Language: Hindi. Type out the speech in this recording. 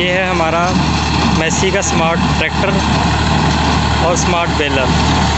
ये है हमारा मैसी का स्मार्ट ट्रैक्टर और स्मार्ट बेलर